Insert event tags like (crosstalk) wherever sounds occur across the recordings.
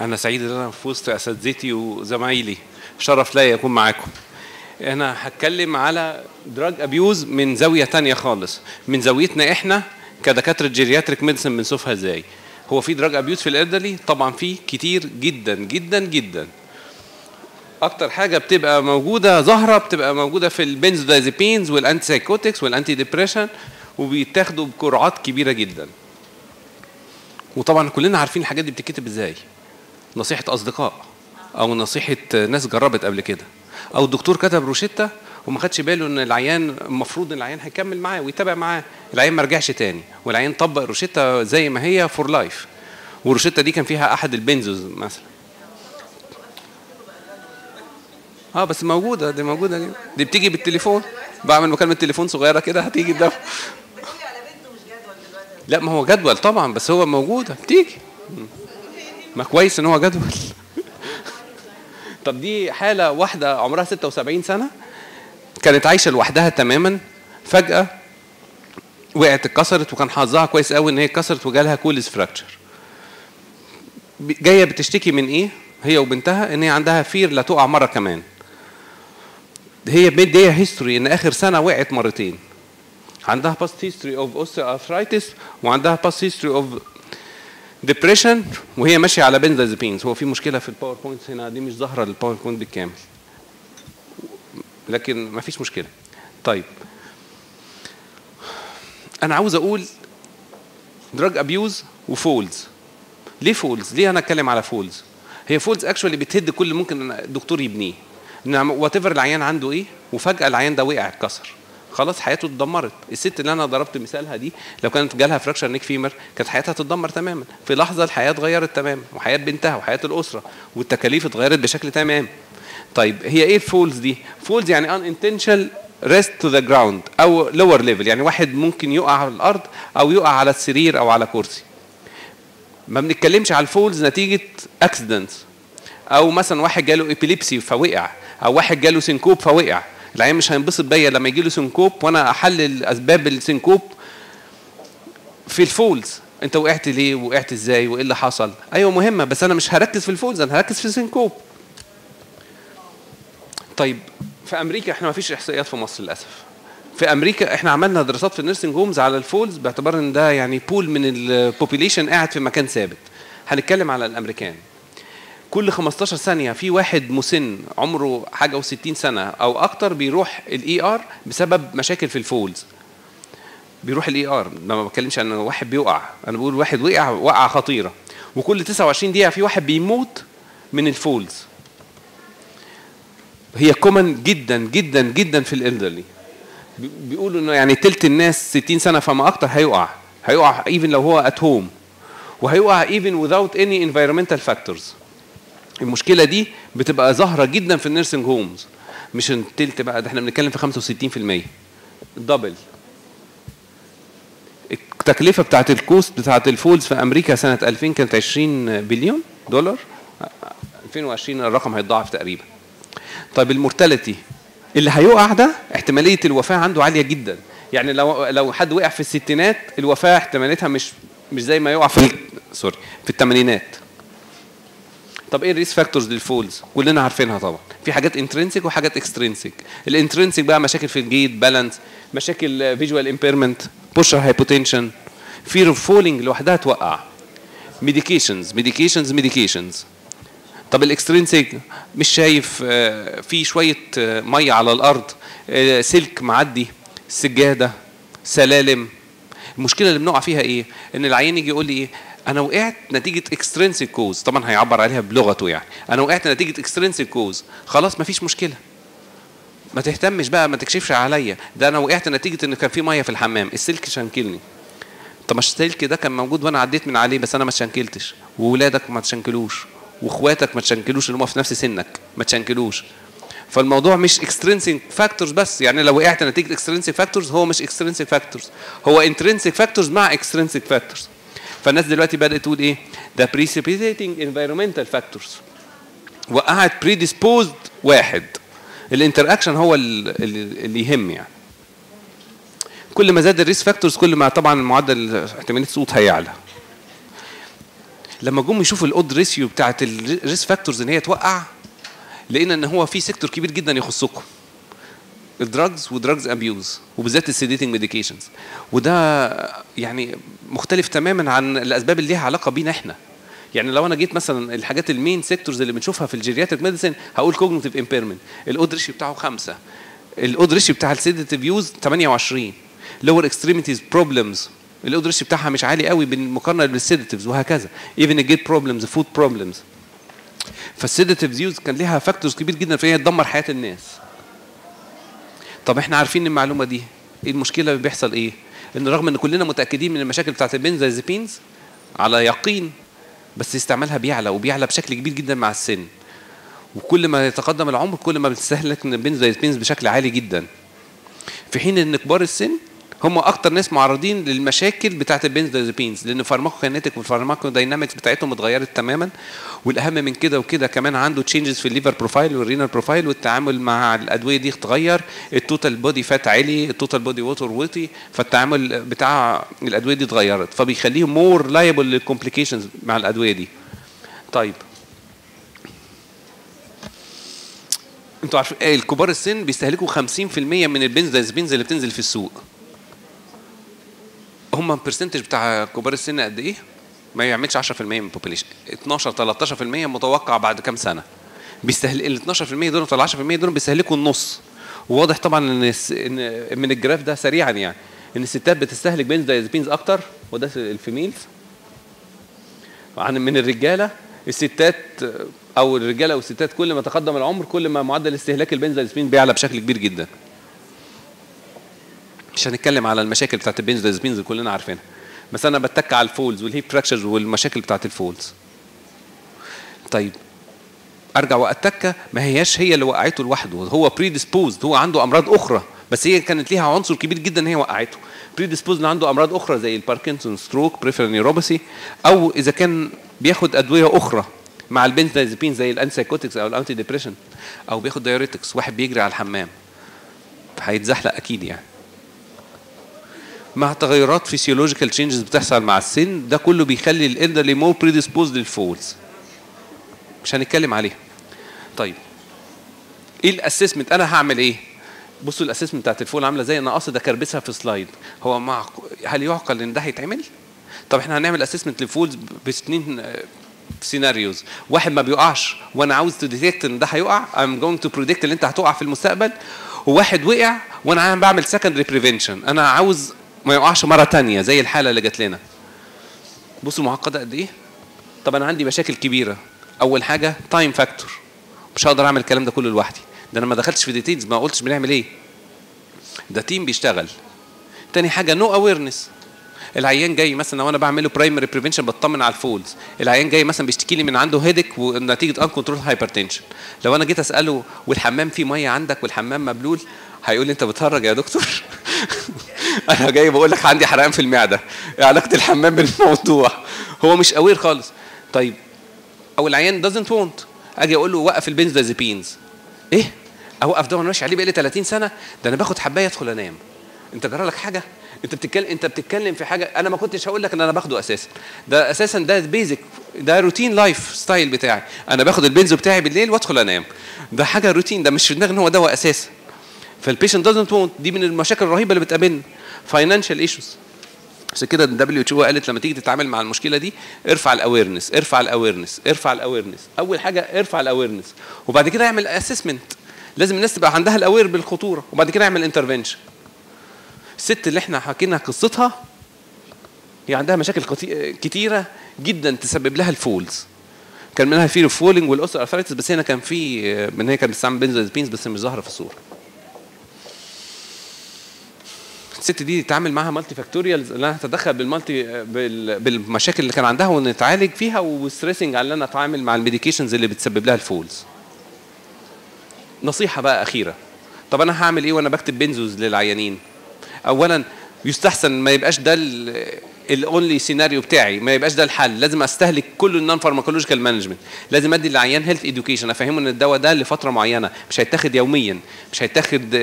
أنا سعيد إن أنا في وسط أساتذتي وزمايلي. شرف ليا أكون معاكم. أنا هتكلم على drug abuse من زاوية تانية خالص. من زاويتنا إحنا كدكاترة geriatric medicine بنشوفها إزاي. هو في drug abuse في ال elderly طبعا في كتير جدا جدا جدا. أكتر حاجة بتبقى موجودة ظاهرة بتبقى موجودة في ال benzodiazepines وال antipsychotics وال anti depression وبيتاخدوا بجرعات كبيرة جدا. وطبعا كلنا عارفين الحاجات دي بتتكتب إزاي. نصيحة أصدقاء أو نصيحة ناس جربت قبل كده. أو الدكتور كتب روشتة وما خدش باله إن العيان المفروض إن العيان هيكمل معاه ويتابع معاه. العيان ما رجعش تاني. والعيان طبق الروشته زي ما هي for life والروشته دي كان فيها أحد ال benzos مثلا. آه بس موجودة دي موجودة دي, دي بتيجي بالتليفون. بعمل مكالمة تليفون صغيرة كده هتيجي ده لا ما هو جدول طبعا بس هو موجودة بتيجي. ما كويس إن هو جدول. (laughs) طب دي حالة واحدة عمرها 76 سنة؟ كانت عايشة لوحدها تماما فجأة وقعت اتكسرت وكان حظها كويس قوي إن هي اتكسرت وجالها Colles fracture جاية بتشتكي من إيه؟ هي وبنتها إن هي عندها fear لا تقع مرة كمان. هي مديه history إن آخر سنة وقعت مرتين. عندها past history of osteoarthritis وعندها past history of depression وهي ماشية على benzodiazepines هو في مشكلة في ال PowerPoint هنا دي مش ظاهرة ال PowerPoint بالكامل. لكن ما فيش مشكلة. طيب. أنا عاوز أقول drug abuse و falls ليه falls ليه أنا أتكلم على falls هي falls actually بتهد كل اللي ممكن الدكتور يبنيه. إن whatever العيان عنده إيه؟ وفجأة العيان ده وقع اتكسر. خلاص حياته اتدمرت. الست اللي أنا ضربت مثالها دي لو كانت جالها fracture neck femur كانت حياتها تتدمر تماما. في لحظة الحياة اتغيرت تماما وحياة بنتها وحياة الأسرة والتكاليف اتغيرت بشكل تمام. طيب هي إيه ال falls دي؟ falls يعني unintentional rest to the ground or lower level يعني واحد ممكن يقع على الأرض أو يقع على السرير أو على كرسي. ما بنتكلمش على ال falls نتيجة accidents أو مثلا واحد جاله epilepsy فوقع أو واحد جاله syncope فوقع. العيان مش هينبسط بيا لما يجي له syncope وأنا أحلل أسباب ال syncope في ال falls. أنت وقعت ليه؟ وقعت إزاي؟ وإيه اللي حصل؟ أيوه مهمة بس أنا مش هركز في ال falls أنا هركز في ال syncope. طيب في أمريكا إحنا ما فيش إحصائيات في مصر للأسف. في أمريكا إحنا عملنا دراسات في ال nursing homes على ال falls باعتبار إن ده يعني pool من ال population قاعد في مكان ثابت. هنتكلم على الأمريكان. كل 15 ثانية في واحد مسن عمره حاجة و60 سنة أو أكتر بيروح ال ER بسبب مشاكل في ال falls. بيروح ال ER ما بتكلمش عن واحد بيقع، أنا بقول واحد وقع وقعة خطيرة. وكل 29 دقيقة في واحد بيموت من ال falls. هي common جدا جدا جدا في ال elderly. بيقولوا إنه يعني تلت الناس 60 سنة فما أكتر هيقع. هيقع even لو هو at home. وهيقع even without any environmental factors. المشكلة دي بتبقى ظاهرة جدا في ال nursing homes مش التلت بقى ده إحنا بنتكلم في 65% double التكلفة بتاعت ال cost بتاعت ال falls في أمريكا سنة 2000 كانت 20 بليون دولار. 2020 الرقم هيتضاعف تقريبا. طيب ال mortality اللي هيقع ده احتمالية الوفاة عنده عالية جدا. يعني لو لو حد وقع في الستينات الوفاة احتماليتها مش مش زي ما يقع في sorry في الثمانينات طب إيه ال risk factors لل falls؟ كلنا عارفينها طبعا. في حاجات intrinsic وحاجات extrinsic ال intrinsic بقى مشاكل في ال gait balance مشاكل visual impairment postural hypotension fear of falling لوحدها توقع. medications medications medications طب ال extrinsic مش شايف في شوية مية على الأرض سلك معدي سجادة سلالم. المشكلة اللي بنقع فيها إيه؟ إن العيان يجي يقول لي إيه؟ أنا وقعت نتيجة extrinsic cause طبعا هيعبر عليها بلغته يعني. أنا وقعت نتيجة extrinsic cause خلاص مفيش مشكلة. ما تهتمش بقى ما تكشفش عليا. ده أنا وقعت نتيجة إن كان في مية في الحمام. السلك شنكلني. طب مش السلك ده كان موجود وأنا عديت من عليه بس أنا ما تشنكلتش وولادك ما تشنكلوش وإخواتك ما تشنكلوش اللي هم في نفس سنك ما تشنكلوش فالموضوع مش extrinsic factors بس. يعني لو وقعت نتيجة extrinsic factors هو مش extrinsic factors هو intrinsic factors مع extrinsic factors فالناس دلوقتي بدأت تقول إيه؟ ده precipitating environmental factors. وقعت predisposed واحد. ال interaction هو اللي يهم يعني. كل ما زاد ال risk factors كل ما طبعا معدل احتماليه السقوط هيعلى. لما جم يشوفوا ال odds ratio بتاعت ال risk factors إن هي توقع لقينا إن هو في sector كبير جدا يخصكم. ال drugs و drugs abuse وبالذات ال sedating medications وده يعني مختلف تماما عن الأسباب اللي ليها علاقة بينا إحنا. يعني لو أنا جيت مثلا الحاجات ال main sectors اللي بنشوفها في ال geriatric medicine هقول cognitive impairment ال odds ratio بتاعه خمسة. ال odds ratio بتاع ال sedative use 28 lower extremities problems ال odds ratio بتاعها مش عالي قوي بالمقارنة بال sedatives وهكذا. even ال gait problems foot problems فال sedatives use كان ليها factors كبير جدا في هي تدمر حياة الناس. طب إحنا عارفين المعلومة دي. إيه المشكلة؟ اللي بيحصل إيه؟ ان رغم ان كلنا متأكدين من المشاكل بتاعت ال benzodiazepines على يقين بس استعمالها بيعلى وبيعلى بشكل كبير جدا مع السن. وكل ما يتقدم العمر كل ما بتستهلك ال benzodiazepines بشكل عالي جدا. في حين إن كبار السن هم أكتر ناس معرضين للمشاكل بتاعه ال benzodiazepines لأن ال pharmacokinetic وال pharmacodynamics بتاعتهم اتغيرت تماما. والأهم من كده وكده كمان عنده changes في ال liver profile وال renal profile والتعامل مع الأدوية دي اتغير. ال total body fat عالي ال total body water وطي فالتعامل بتاع الأدوية دي اتغيرت. فبيخليهم more liable لل complications مع الأدوية دي. طيب. أنتوا عارفين إيه الكبار السن بيستهلكوا 50% من ال benzodiazepines اللي بتنزل في السوق. هم ال percentage بتاع كبار السن قد إيه؟ ما يعملش 10% من ال population 12 13% متوقع بعد كام سنة. بيستهل ال 12% دول ولا 10% دول بيستهلكوا النص. وواضح طبعا إن من ال graph ده سريعا يعني. إن الستات بتستهلك benzodiazepines أكتر وده ال females عن من الرجالة الستات أو الرجالة والستات كل ما تقدم العمر كل ما معدل استهلاك البنزودازيبين بيعلى بشكل كبير جدا. مش هنتكلم على المشاكل بتاعت ال benzodiazepines اللي كلنا عارفينها. بس أنا بتك على ال falls وال hip fractures والمشاكل بتاعت ال falls طيب أرجع واتك ما هياش هي اللي وقعته لوحده. هو predisposed هو عنده أمراض أخرى. بس هي كانت ليها عنصر كبير جدا إن هي وقعته. predisposed عنده أمراض أخرى زي ال Parkinson stroke peripheral neuropathy أو إذا كان بياخد أدوية أخرى مع البنزودازيبين زي ال antipsychotics أو ال antidepressants أو بياخد diuretics واحد بيجري على الحمام. هيتزحلق أكيد يعني. مع تغيرات physiological changes بتحصل مع السن ده كله بيخلي ال elderly more predisposed لل falls مش هنتكلم عليها. طيب. إيه ال assessment أنا هعمل إيه؟ بصوا ال assessment بتاعت ال fall عاملة زي أنا قاصد أكربسها في slide هو مع هل يعقل إن ده هيتعمل؟ طب إحنا هنعمل assessment لل falls باثنين scenarios واحد ما بيقعش وأنا عاوز to detect إن ده هيقع I'm going to predict إن أنت هتقع في المستقبل. وواحد وقع وأنا عم بعمل secondary prevention. أنا عاوز ما يقعش مرة تانية زي الحالة اللي جات لنا. بصوا معقده قد إيه؟ طب أنا عندي مشاكل كبيرة. أول حاجة time factor مش هقدر أعمل الكلام ده كله لوحدي. ده أنا ما دخلتش في details ما قلتش بنعمل إيه. ده team بيشتغل. تاني حاجة no no awareness العيان جاي مثلا لو أنا بعمل له primary prevention بطمن على ال falls العيان جاي مثلا بيشتكي لي من عنده headache ونتيجة uncontrolled hypertension لو أنا جيت أسأله والحمام فيه مية عندك والحمام مبلول؟ هيقول لي أنت بتهرج يا دكتور. (laughs) (laughs) أنا جاي بقول لك عندي حرقان في المعدة. علاقة الحمام بالموضوع. هو مش aware خالص. طيب أو العيان doesn't want أجي أقول له وقف ال benzodiazepines إيه؟ اوقف ده وأنا ماشي عليه بقالي 30 سنة. ده أنا باخد حباية أدخل أنام. أنت جرى لك حاجة؟ أنت بتتكلم أنت بتتكلم في حاجة؟ أنا ما كنتش هقول لك إن أنا باخده أساسا. ده أساسا ده basic ده routine life style بتاعي. أنا باخد ال benzo بتاعي بالليل وأدخل أنام. ده حاجة روتين ده مش في دماغي إن هو دواء أساسا فال patient doesn't want دي من المشاكل الرهيبة اللي بتقابلنا. financial issues عشان كده ال WHO قالت لما تيجي تتعامل مع المشكلة دي ارفع ال awareness ارفع ال awareness ارفع ال awareness أول حاجة ارفع ال awareness وبعد كده اعمل assessment لازم الناس تبقى عندها ال aware بالخطورة. وبعد كده اعمل intervention الست اللي إحنا حكينا قصتها هي عندها مشاكل كتيرة جدا تسبب لها ال falls. كان منها fear of falling وال osteoarthritis بس هنا كان في من هي كانت بتستعمل benzodiazepines بس مش ظاهرة في الصورة. الست دي تتعامل معاها multifactorial اللي أنا هتدخل بال multi بالمشاكل اللي كان عندها ونتعالج فيها و stressing على ان أنا اتعامل مع ال medications اللي بتسبب لها ال falls. نصيحة بقى أخيرة. طب أنا هعمل إيه وأنا بكتب benzos للعيانين؟ اولا يستحسن ما يبقاش ده ال only scenario بتاعي ما يبقاش ده الحل. لازم أستهلك كل ال non-pharmacological management لازم أدي للعيان health education أفهمه إن الدواء ده لفترة معينة. مش هيتاخد يوميا. مش هيتاخد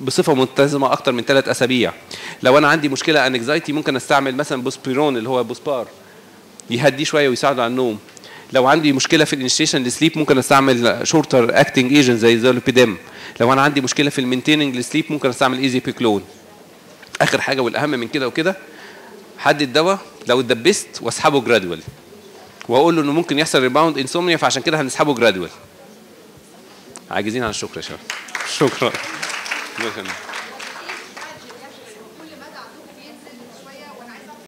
بصفة منتظمه أكتر من ثلاث أسابيع. لو أنا عندي مشكلة anxiety ممكن أستعمل مثلا buspirone اللي هو بوسبار. يهديه شوية ويساعده على النوم. لو عندي مشكلة في ال initiation لل sleep ممكن أستعمل shorter acting agent زي zolpidem لو أنا عندي مشكلة في ال maintaining لل sleep ممكن أستعمل eszopiclone آخر حاجة والأهم من كده وكده حدد دواء لو اتدبست واسحبه gradual واقول له إنه ممكن يحصل rebound insomnia فعشان كده هنسحبه gradual عاجزين عن الشكر يا شباب. شكرا.